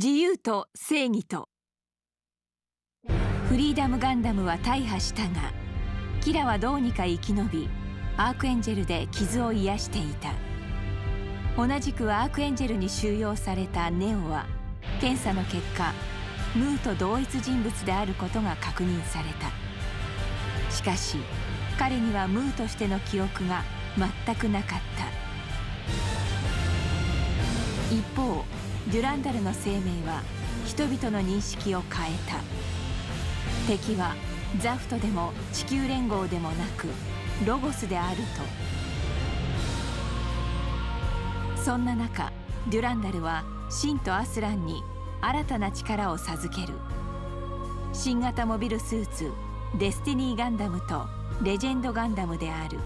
自由と正義と。フリーダムガンダムは大破したがキラはどうにか生き延びアークエンジェルで傷を癒していた。同じくアークエンジェルに収容されたネオは検査の結果ムーと同一人物であることが確認された。しかし彼にはムーとしての記憶が全くなかった。一方デュランダルの生命は人々の認識を変えた。敵はザフトでも地球連合でもなくロゴスであると。そんな中デュランダルはシンとアスランに新たな力を授ける。新型モビルスーツデスティニーガンダムとレジェンドガンダムである。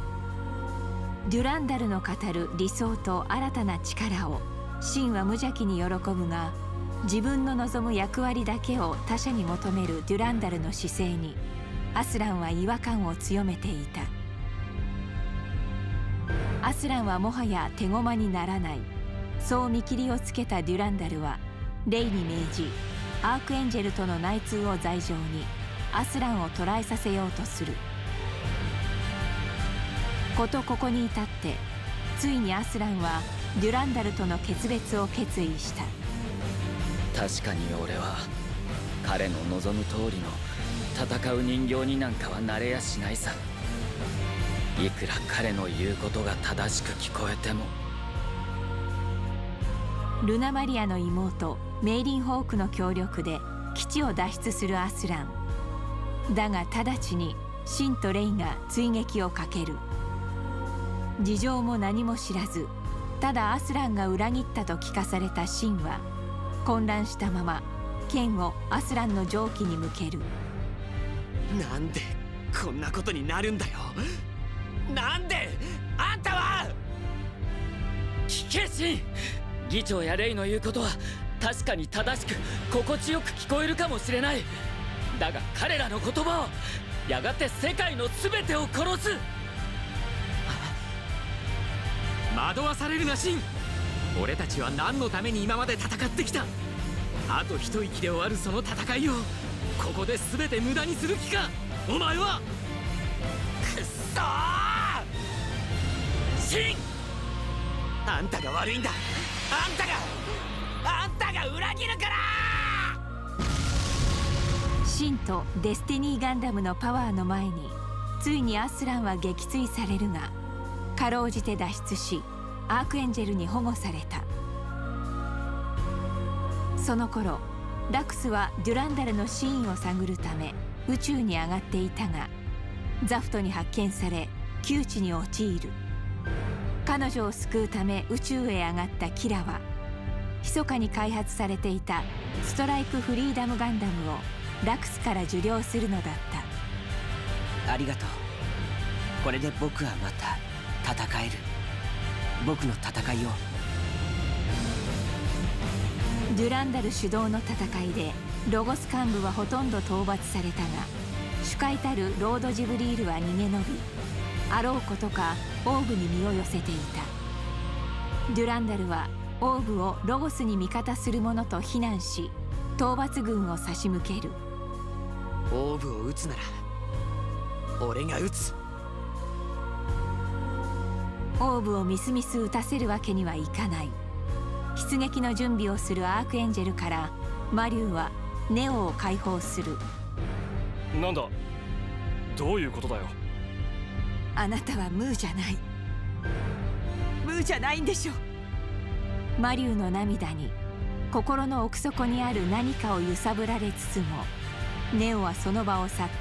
デュランダルの語る理想と新たな力をシンは無邪気に喜ぶが自分の望む役割だけを他者に求めるデュランダルの姿勢にアスランは違和感を強めていた。アスランはもはや手駒にならない。そう見切りをつけたデュランダルはレイに命じアークエンジェルとの内通を罪状にアスランを捕らえさせようとする。ことここに至ってついにアスランはデュランダルとの決別を決意した。確かに俺は彼の望む通りの戦う人形になんかはなれやしないさ。いくら彼の言うことが正しく聞こえても。ルナ・マリアの妹メイリン・ホークの協力で基地を脱出するアスラン。だが直ちにシンとレイが追撃をかける。事情も何も知らずただアスランが裏切ったと聞かされたシンは混乱したまま剣をアスランの蒸気に向ける。なんでこんなことになるんだよ。なんであんたは！聞けシン！議長やレイの言うことは確かに正しく心地よく聞こえるかもしれない。だが彼らの言葉はやがて世界の全てを殺す惑わされるなシン。俺たちは何のために今まで戦ってきた？あと一息で終わるその戦いをここで全て無駄にする気か？お前は？くっそー！シン！あんたが悪いんだ。あんたがあんたが裏切るから！シンとデスティニーガンダムのパワーの前についにアスランは撃墜されるがかろうじて脱出しアークエンジェルに保護された。その頃ラクスはデュランダルの真意を探るため宇宙に上がっていたがザフトに発見され窮地に陥る。彼女を救うため宇宙へ上がったキラは密かに開発されていたストライクフリーダムガンダムをラクスから受領するのだった。ありがとう。これで僕はまた。戦える。僕の戦いを。デュランダル主導の戦いでロゴス幹部はほとんど討伐されたが主会たるロード・ジブリールは逃げ延びあろうことかオーブに身を寄せていた。デュランダルはオーブをロゴスに味方する者と非難し討伐軍を差し向ける。オーブを撃つなら俺が撃つオーブをみすみす撃たせるわけにはいかない。出撃の準備をするアークエンジェルからマリュウはネオを解放する。なんだ？どういうことだよ？あなたはムーじゃない。ムーじゃないんでしょ。マリュウの涙に心の奥底にある何かを揺さぶられつつもネオはその場を去った。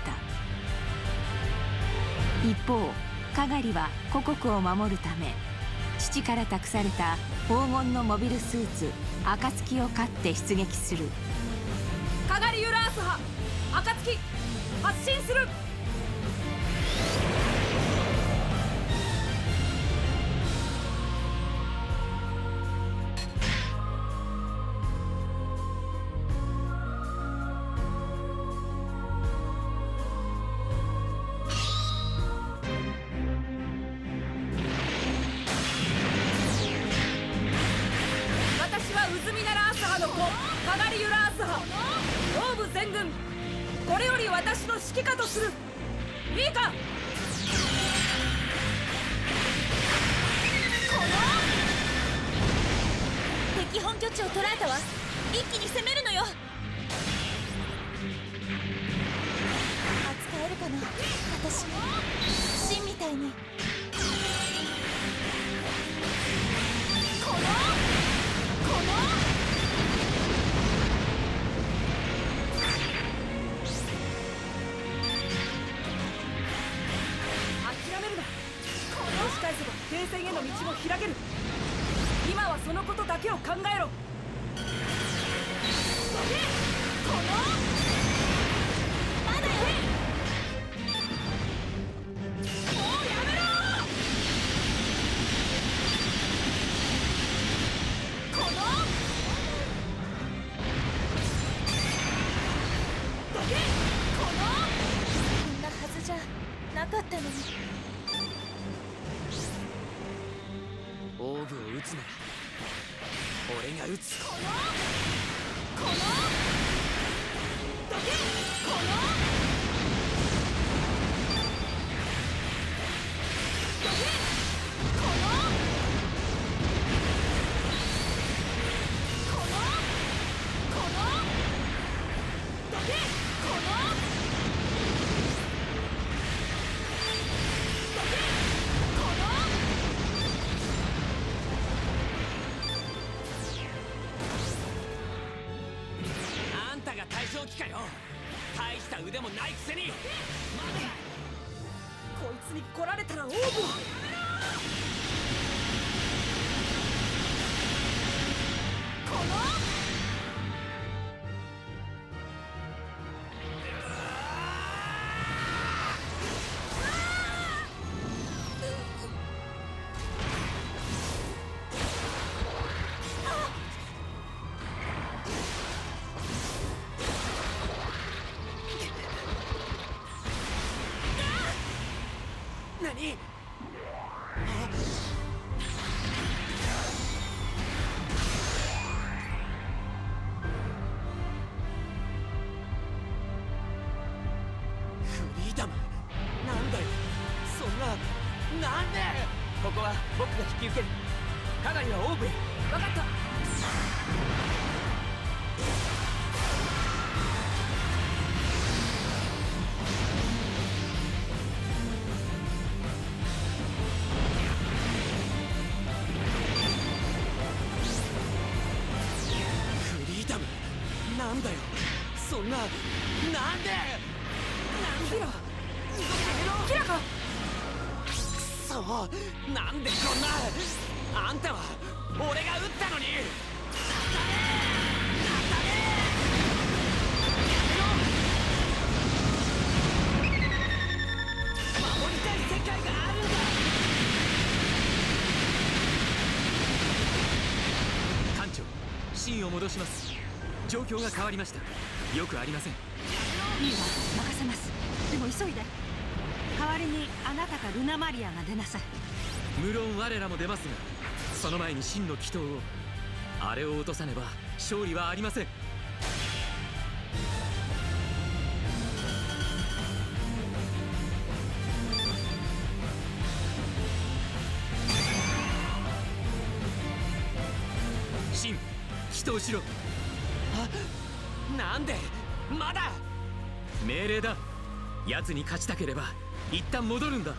一方カガリは故国を守るため父から託された黄金のモビルスーツ暁を飼って出撃する。カガリユラース派暁発進する。私の指揮下とする。いいか。敵本拠地を捉えたわ。一気に攻めるのよ。扱えるかな。私。シンみたいに。腕もないくせに。こいつに来られたらオーブンなんでこんなあんたは俺が撃ったのに。守りたい世界があるんだ。艦長芯を戻します。状況が変わりました。よくありません。いいわ任せます。でも急いで。代わりにあなたかルナマリアが出なさい。無論我らも出ますがその前に真の祈祷をあれを落とさねば勝利はありません。真祈祷しろ。あなんでまだ。命令だ。奴に勝ちたければ一旦戻るんだ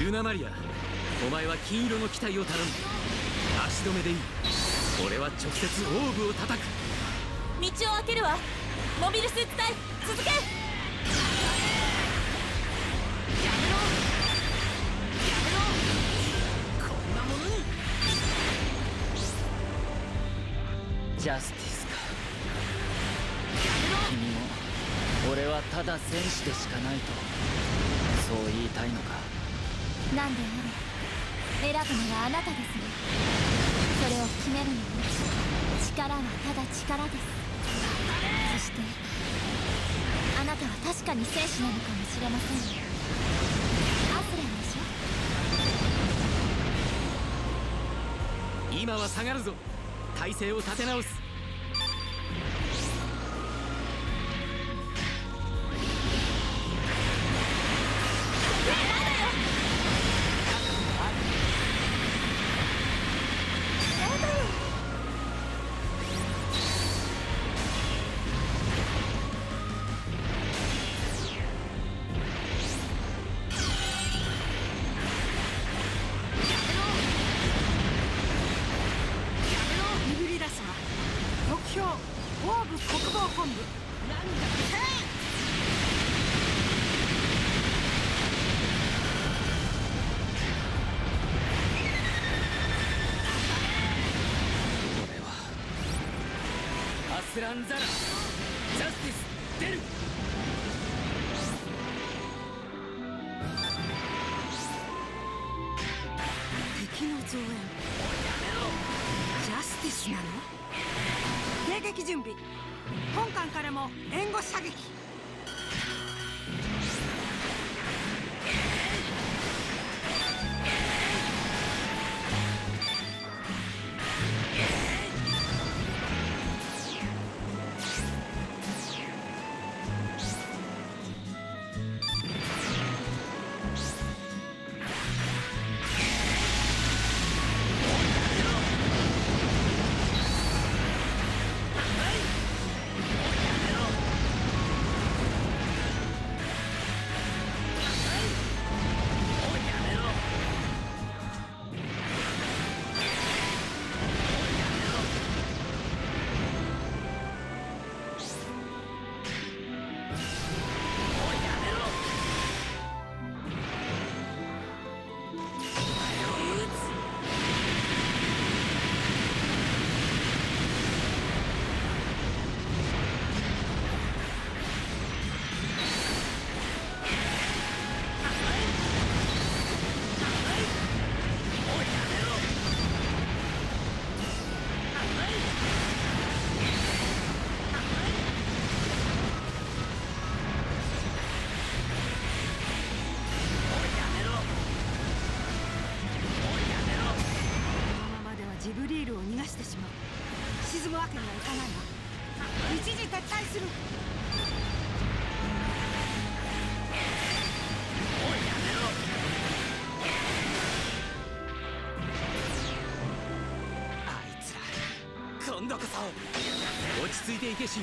ルナマリアお前は金色の機体を頼む。足止めでいい。俺は直接オーブを叩く。道を開けるわ。モビルスーツ隊続け。こんなものに。ジャスティスか。君も俺はただ戦士でしかないとそう言いたいのか？なんであれ選ぶのはあなたですねそれを決めるのは力はただ力ですそしてあなたは確かに戦士なのかもしれませんアスレンでしょ今は下がるぞ。体勢を立て直す。ランザラジャスティス出る。敵の増援。ジャスティスなの？迎撃準備。本艦からも援護射撃。今度こそ落ち着いていけし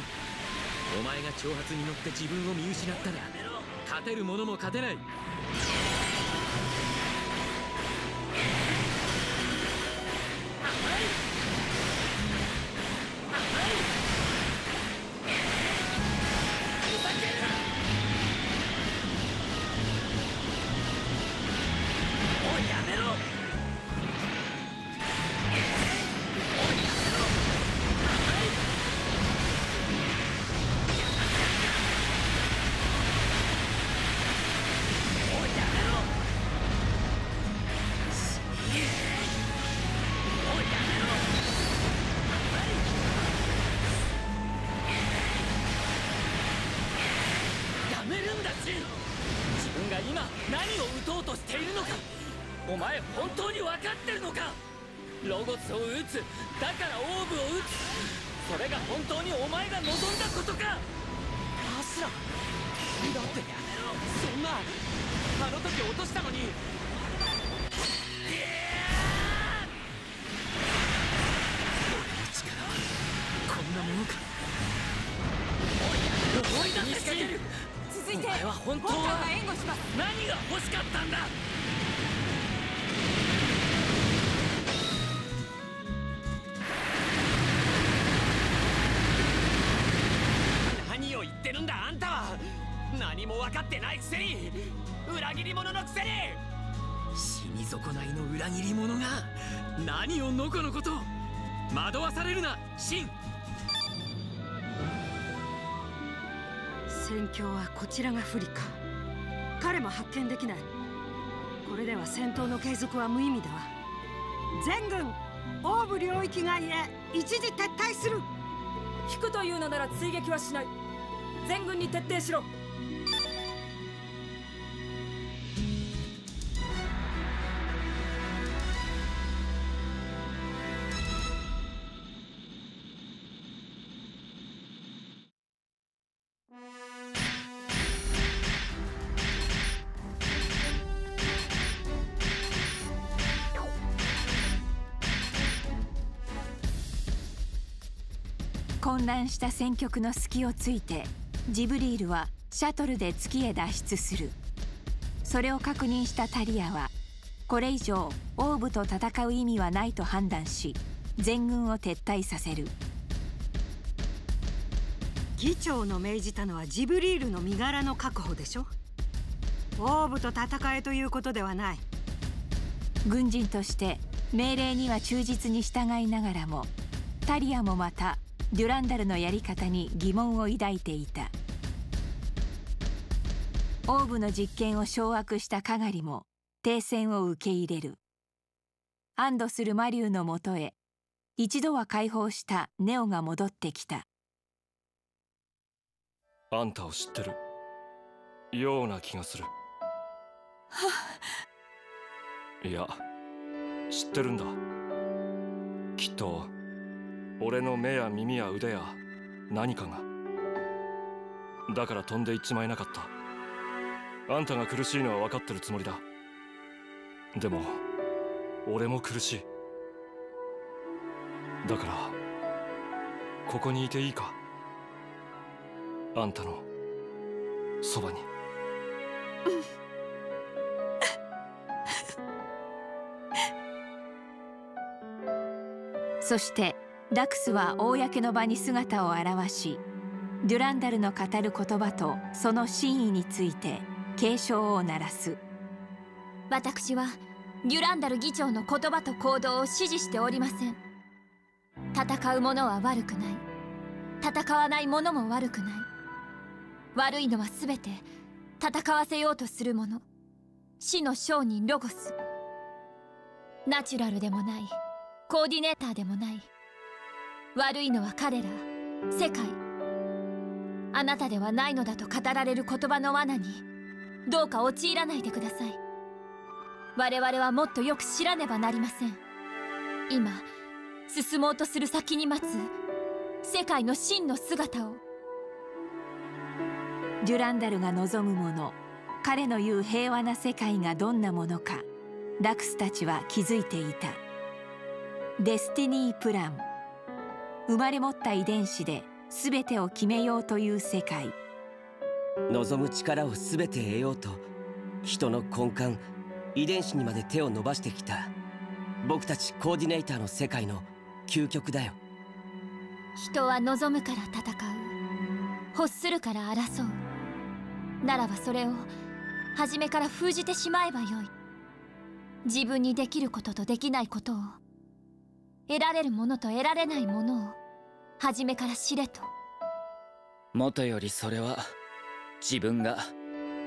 お前が挑発に乗って自分を見失ったら勝てる者も勝てない。だからオーブを撃つ。それが本当にお前が望んだことか。アスラだって。そんなあの時落としたのに。何も分かってないくせに。裏切り者のくせに。死に損ないの裏切り者が何をのこのこと惑わされるな。シン。戦況はこちらが不利か。彼も発見できない。これでは戦闘の継続は無意味だわ。全軍オーブ領域外へ一時撤退する。引くというのなら追撃はしない。全軍に徹底しろ混乱した選曲の隙をついてジブリールはシャトルで月へ脱出する。それを確認したタリアはこれ以上オーブと戦う意味はないと判断し全軍を撤退させる。議長の命じたのはジブリールの身柄の確保でしょ？オーブと戦えということではない。軍人として命令には忠実に従いながらもタリアもまたデュランダルのやり方に疑問を抱いていたオーブの実験を掌握したカガリも停戦を受け入れる。安堵するマリュウのもとへ一度は解放したネオが戻ってきた。あんたを知ってる。ような気がする。いや知ってるんだ。きっと俺の目や耳や腕や何かが。だから飛んでいっちまいなかったあんたが苦しいのは分かってるつもりだ。でも俺も苦しい。だからここにいていいか？あんたのそばに。そしてラクスは公の場に姿を現しデュランダルの語る言葉とその真意について警鐘を鳴らす。私はデュランダル議長の言葉と行動を支持しておりません。戦う者は悪くない。戦わない者も悪くない。悪いのは全て戦わせようとする者。死の商人ロゴス。ナチュラルでもない。コーディネーターでもない。悪いのは彼ら。世界。あなたではないのだと語られる言葉の罠にどうか陥らないでください。我々はもっとよく知らねばなりません。今進もうとする先に待つ世界の真の姿を。デュランダルが望むもの彼の言う平和な世界がどんなものかラクスたちは気づいていた。デスティニープラン。生まれ持った遺伝子で全てを決めようという世界。望む力を全て得ようと人の根幹遺伝子にまで手を伸ばしてきた僕たちコーディネーターの世界の究極だよ。人は望むから戦う。欲するから争う。ならばそれを初めから封じてしまえばよい。自分にできることとできないことを得られるものと得られないものを初めから知れと。もとよりそれは自分が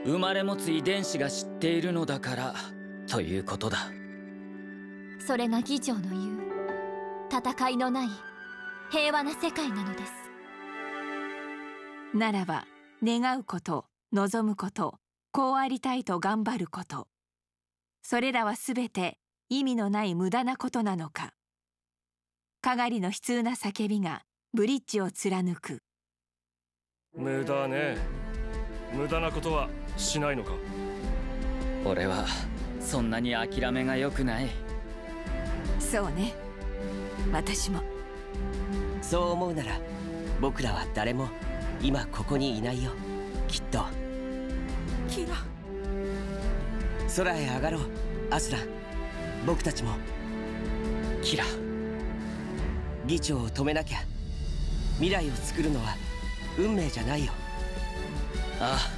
生まれ持つ遺伝子が知っているのだからということだ。それが議長の言う戦いのない平和な世界なのです。ならば願うこと望むことこうありたいと頑張ること。それらはすべて意味のない無駄なことなのか。かがりの悲痛な叫びがブリッジを貫く。無駄ね無駄なことはしないのか？俺はそんなに諦めが良くない。そうね。私も。そう思うなら僕らは誰も今ここにいないよ。きっと。キラ。空へ上がろう。アスラ。ン僕たちも。キラ。議長を止めなきゃ。未来を作るのは運命じゃないよああ